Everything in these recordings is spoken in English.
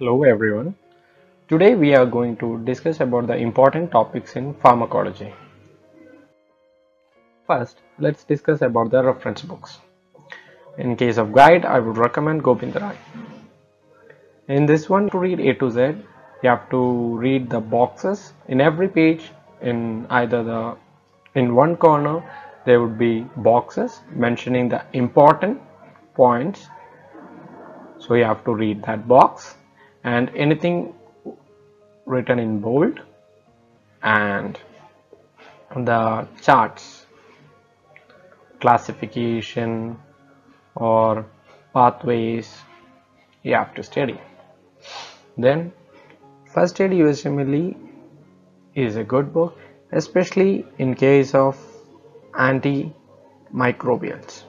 Hello everyone. Today we are going to discuss about the important topics in pharmacology. First, let's discuss about the reference books. In case of guide, I would recommend Gobind Rai. In this one to read A to Z, you have to read the boxes in every page in either the in one corner there would be boxes mentioning the important points so you have to read that box and anything written in bold and the charts classification or pathways you have to study. Then first aid USMLE is a good book especially in case of antimicrobials.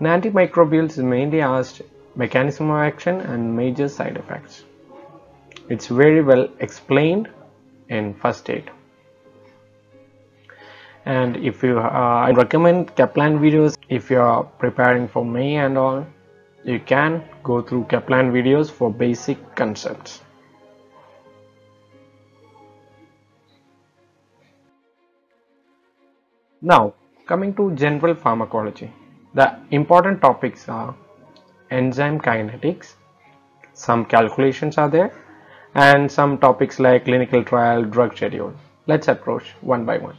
In antimicrobials is mainly asked mechanism of action and major side effects. It's very well explained in first aid. And if you, uh, I recommend Kaplan videos if you are preparing for May and all, you can go through Kaplan videos for basic concepts. Now, coming to general pharmacology, the important topics are enzyme kinetics, some calculations are there, and some topics like clinical trial, drug schedule. Let's approach one by one.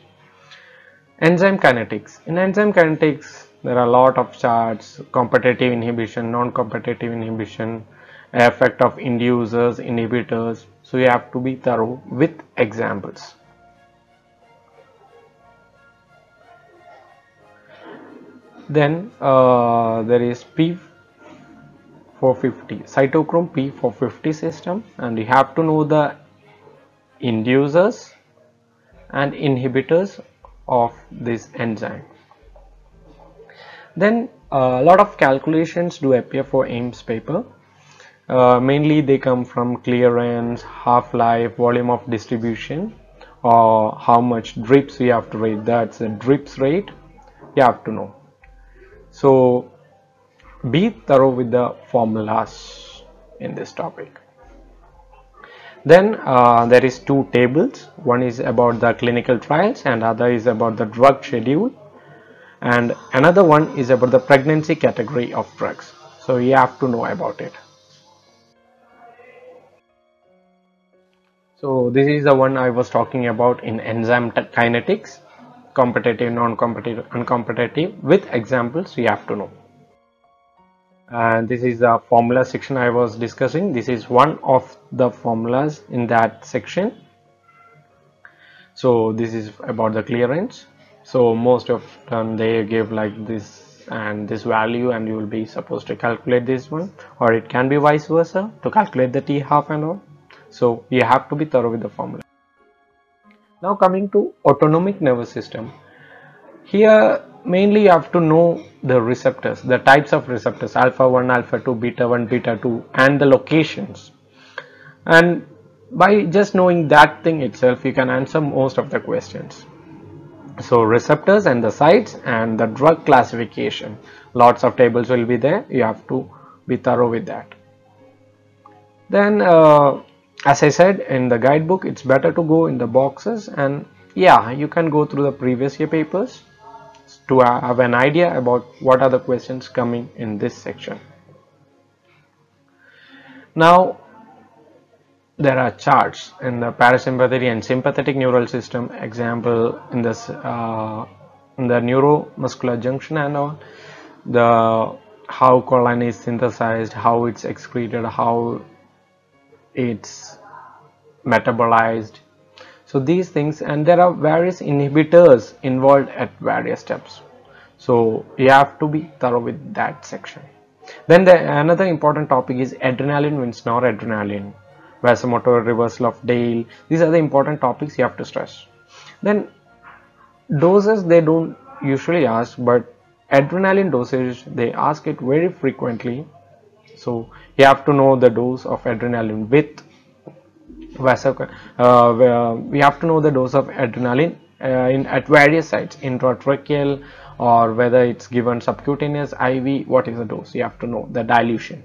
Enzyme kinetics. In enzyme kinetics, there are a lot of charts, competitive inhibition, non-competitive inhibition, effect of inducers, inhibitors. So you have to be thorough with examples. Then uh, there is P450 cytochrome P450 system and you have to know the inducers and inhibitors of this enzyme. Then a lot of calculations do appear for AIIMS paper. Uh, mainly they come from clearance, half-life, volume of distribution or how much drips we have to rate that's a drips rate you have to know so be thorough with the formulas in this topic. Then uh, there is two tables. One is about the clinical trials and other is about the drug schedule. And another one is about the pregnancy category of drugs. So you have to know about it. So this is the one I was talking about in enzyme kinetics competitive, non-competitive, uncompetitive with examples you have to know. And this is the formula section I was discussing. This is one of the formulas in that section. So this is about the clearance. So most of them they give like this and this value and you will be supposed to calculate this one or it can be vice versa to calculate the t half and all. So you have to be thorough with the formula. Now coming to autonomic nervous system. Here mainly you have to know the receptors, the types of receptors alpha 1, alpha 2, beta 1, beta 2 and the locations. And by just knowing that thing itself you can answer most of the questions. So receptors and the sites and the drug classification. Lots of tables will be there. You have to be thorough with that. Then uh, as I said in the guidebook it's better to go in the boxes and yeah you can go through the previous year papers to have an idea about what are the questions coming in this section. Now there are charts in the parasympathetic and sympathetic neural system example in this uh, in the neuromuscular junction and all the how choline is synthesized how it's excreted how it's metabolized so these things and there are various inhibitors involved at various steps. So you have to be thorough with that section. Then the another important topic is adrenaline wins noradrenaline vasomotor reversal of Dale. These are the important topics you have to stress. Then doses they don't usually ask but adrenaline dosage they ask it very frequently. So you have to know the dose of adrenaline with vasoc uh, we have to know the dose of adrenaline uh, in at various sites intratracheal or whether it's given subcutaneous IV what is the dose? You have to know the dilution.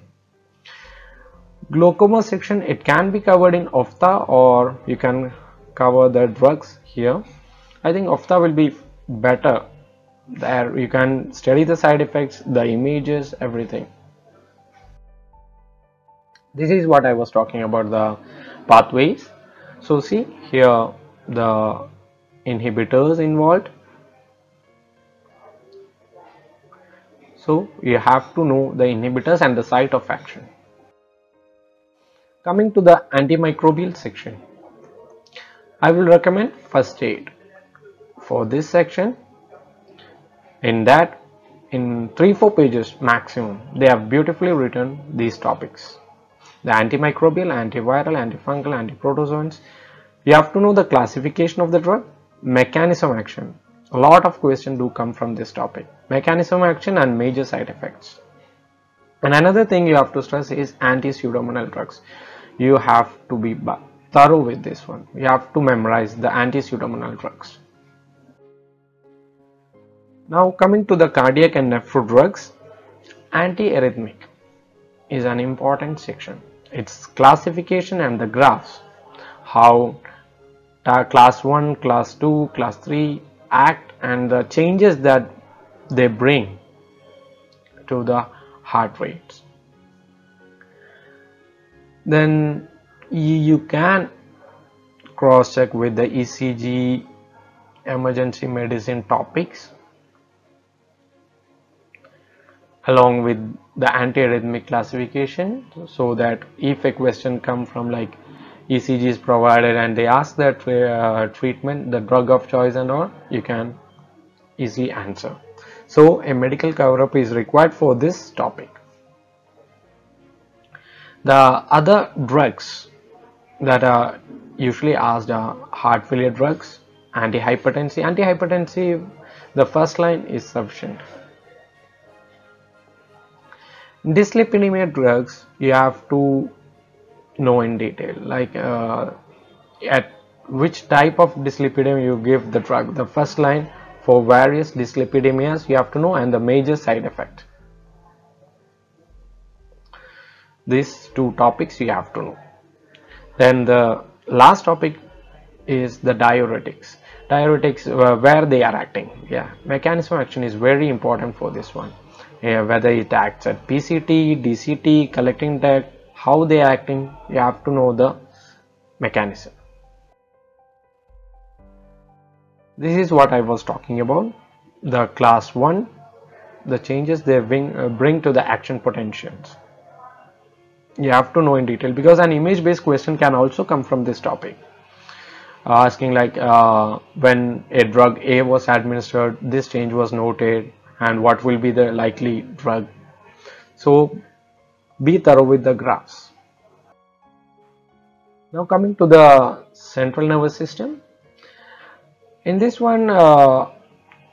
Glaucoma section it can be covered in ophtha or you can cover the drugs here. I think ophtha will be better. There you can study the side effects the images everything this is what I was talking about the pathways so see here the inhibitors involved so you have to know the inhibitors and the site of action Coming to the antimicrobial section, I will recommend first aid for this section. In that, in 3-4 pages maximum, they have beautifully written these topics. The antimicrobial, antiviral, antifungal, antiprotozoans. You have to know the classification of the drug, mechanism action. A lot of questions do come from this topic. Mechanism action and major side effects. And another thing you have to stress is anti-pseudomonal drugs you have to be thorough with this one you have to memorize the anti-pseudomonal drugs now coming to the cardiac and nephro drugs antiarrhythmic is an important section. Its classification and the graphs. How class 1 class 2 class 3 act and the changes that they bring to the heart rates. Then you can cross check with the ECG emergency medicine topics along with the antiarrhythmic classification so that if a question come from like ECG is provided and they ask that uh, treatment the drug of choice and all you can easily answer so a medical cover-up is required for this topic the other drugs that are usually asked are heart failure drugs, antihypertensive. Antihypertensive, the first line is sufficient. Dyslipidemia drugs, you have to know in detail, like uh, at which type of dyslipidemia you give the drug. The first line for various dyslipidemias you have to know and the major side effect. these two topics you have to know then the last topic is the diuretics diuretics uh, where they are acting yeah mechanism of action is very important for this one yeah, whether it acts at PCT, DCT, collecting duct, how they are acting, you have to know the mechanism. This is what I was talking about, the class 1, the changes they bring, uh, bring to the action potentials you have to know in detail because an image based question can also come from this topic uh, asking like uh, when a drug A was administered this change was noted and what will be the likely drug. So be thorough with the graphs. Now coming to the central nervous system. In this one uh,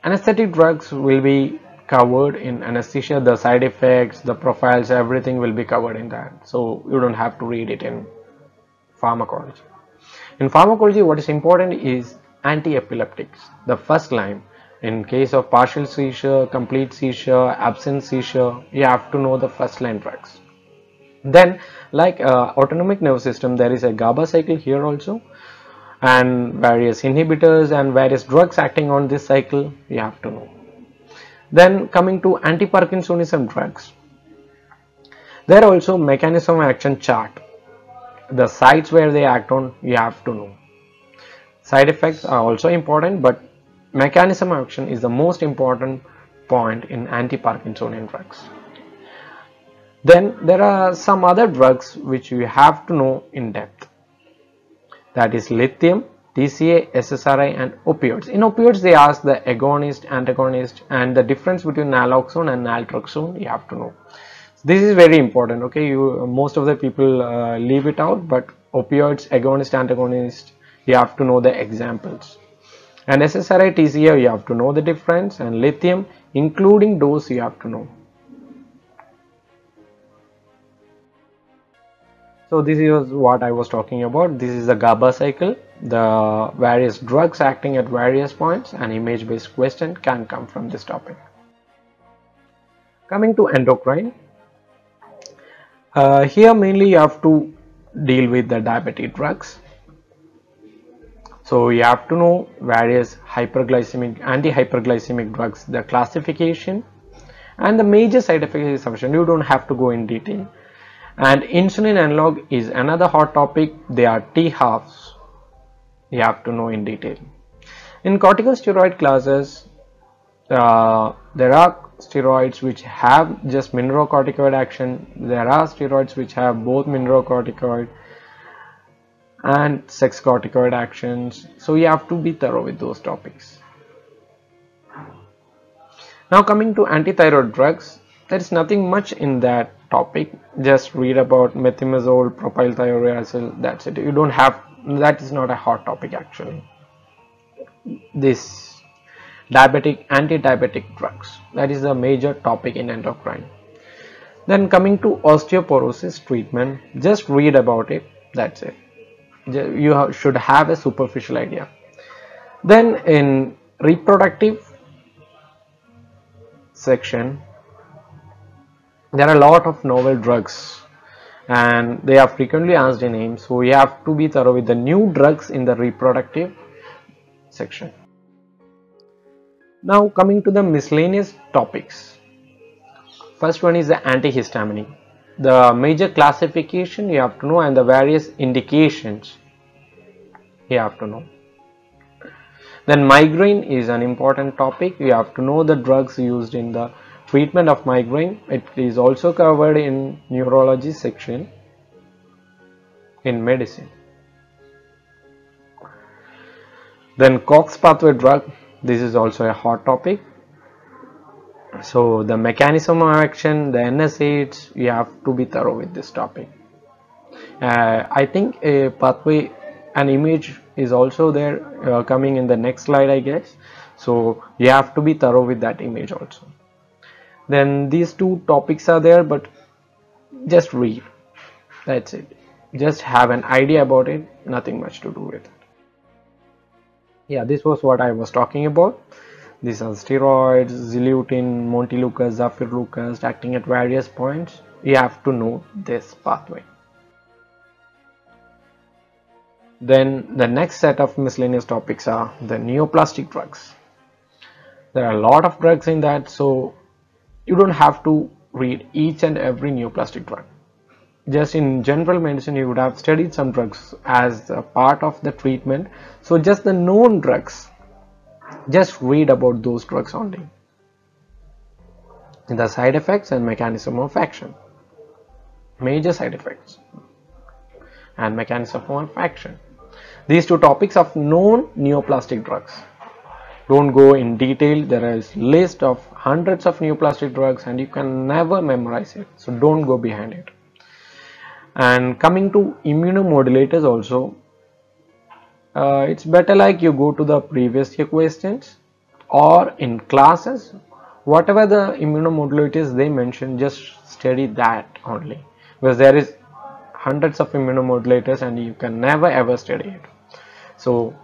anesthetic drugs will be covered in anesthesia. The side effects the profiles everything will be covered in that. So you don't have to read it in pharmacology. In pharmacology what is important is anti-epileptics the first line in case of partial seizure complete seizure absent seizure you have to know the first line drugs then like uh, autonomic nervous system there is a GABA cycle here also and various inhibitors and various drugs acting on this cycle you have to know then coming to anti-Parkinsonism drugs, there also mechanism action chart. The sites where they act on you have to know. Side effects are also important but mechanism of action is the most important point in anti-Parkinsonian drugs. Then there are some other drugs which you have to know in depth. That is lithium, TCA, SSRI and opioids. In opioids they ask the agonist, antagonist and the difference between naloxone and naltrexone you have to know. This is very important okay you most of the people uh, leave it out but opioids, agonist, antagonist you have to know the examples. And SSRI, TCA you have to know the difference and lithium including dose you have to know. So this is what I was talking about. This is the GABA cycle the various drugs acting at various points an image based question can come from this topic. Coming to endocrine, uh, here mainly you have to deal with the diabetic drugs so you have to know various hyperglycemic anti-hyperglycemic drugs the classification and the major side effects is you don't have to go in detail. And insulin analog is another hot topic. They are t halves. You have to know in detail. In corticosteroid classes uh, there are steroids which have just mineralocorticoid action. There are steroids which have both mineralocorticoid and sex corticoid actions. So you have to be thorough with those topics. Now coming to antithyroid drugs there is nothing much in that topic. Just read about methimazole propylthiouracil that's it. You don't have that is not a hot topic actually. This diabetic anti-diabetic drugs that is a major topic in endocrine. Then coming to osteoporosis treatment just read about it that's it you should have a superficial idea. Then in reproductive section there are a lot of novel drugs. And they are frequently asked in AIIMS so we have to be thorough with the new drugs in the reproductive section. Now coming to the miscellaneous topics. First one is the antihistaminic the major classification you have to know and the various indications you have to know. Then migraine is an important topic. You have to know the drugs used in the treatment of migraine. It is also covered in neurology section in medicine. Then cox pathway drug this is also a hot topic so the mechanism of action the NSAIDs you have to be thorough with this topic. Uh, I think a pathway an image is also there uh, coming in the next slide I guess. So you have to be thorough with that image also. Then these two topics are there but just read. That's it. Just have an idea about it nothing much to do with it. Yeah this was what I was talking about these are steroids, Zileuton, Montelukast, Zafirlukast acting at various points. You have to know this pathway. Then the next set of miscellaneous topics are the neoplastic drugs. There are a lot of drugs in that so you don't have to read each and every neoplastic drug. Just in general medicine you would have studied some drugs as a part of the treatment. So just the known drugs just read about those drugs only. The side effects and mechanism of action. Major side effects and mechanism of action. These two topics of known neoplastic drugs. Don't go in detail. There is list of hundreds of neoplastic drugs and you can never memorize it. So don't go behind it. And coming to immunomodulators also uh, it's better like you go to the previous year questions or in classes. Whatever the immunomodulators they mention just study that only. Because there is hundreds of immunomodulators and you can never ever study it. So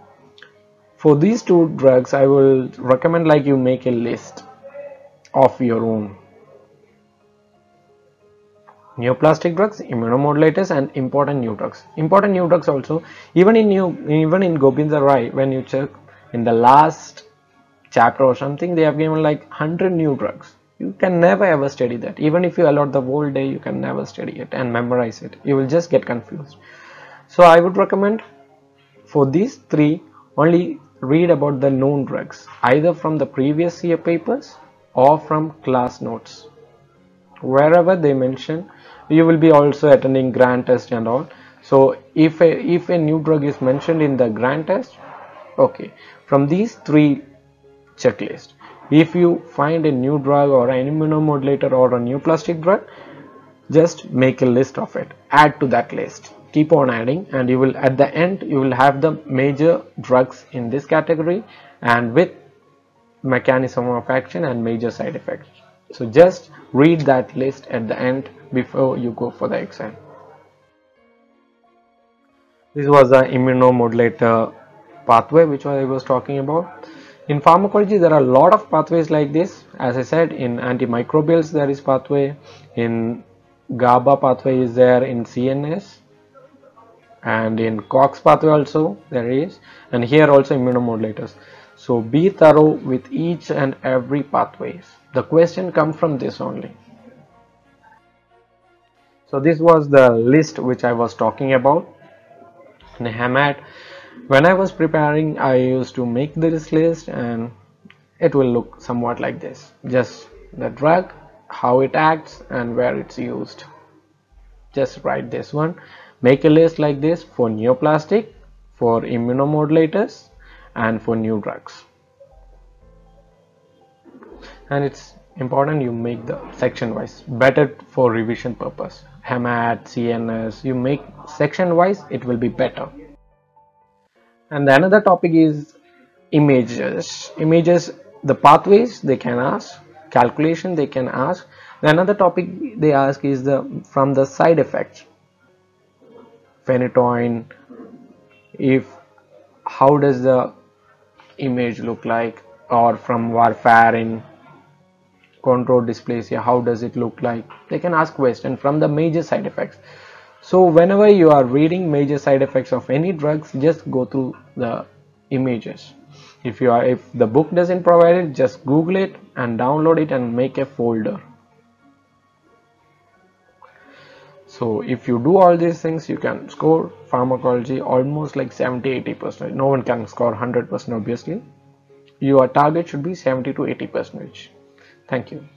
for these two drugs I will recommend like you make a list of your own neoplastic drugs immunomodulators and important new drugs. Important new drugs also. Even in new even in Gobinda Rai when you check in the last chapter or something they have given like 100 new drugs. You can never ever study that. Even if you allot the whole day you can never study it and memorize it. You will just get confused. So I would recommend for these three only read about the known drugs either from the previous year papers or from class notes wherever they mention you will be also attending grant test and all. So if a if a new drug is mentioned in the grant test okay. From these three checklist if you find a new drug or an immunomodulator or a neoplastic drug just make a list of it. Add to that list. Keep on adding and you will at the end you will have the major drugs in this category and with mechanism of action and major side effects so just read that list at the end before you go for the exam. This was the immunomodulator pathway which I was talking about. In pharmacology there are a lot of pathways like this as I said in antimicrobials there is pathway in GABA pathway is there in CNS and in COX pathway also there is and here also immunomodulators. So be thorough with each and every pathways. The question comes from this only. So this was the list which I was talking about. Nehamat. When I was preparing, I used to make this list and it will look somewhat like this. Just the drug, how it acts and where it's used. Just write this one. Make a list like this for neoplastic, for immunomodulators and for new drugs. And it's important you make the section wise. Better for revision purpose. Hemat cns you make section wise it will be better. And the another topic is images. Images the pathways they can ask calculation they can ask. The another topic they ask is the from the side effects. Phenytoin if how does the image look like or from warfarin control dysplasia how does it look like? They can ask question from the major side effects. So whenever you are reading major side effects of any drugs just go through the images. If you are if the book doesn't provide it just google it and download it and make a folder so if you do all these things you can score pharmacology almost like 70 80 percent no one can score 100 percent obviously your target should be 70 to 80 percentage Thank you.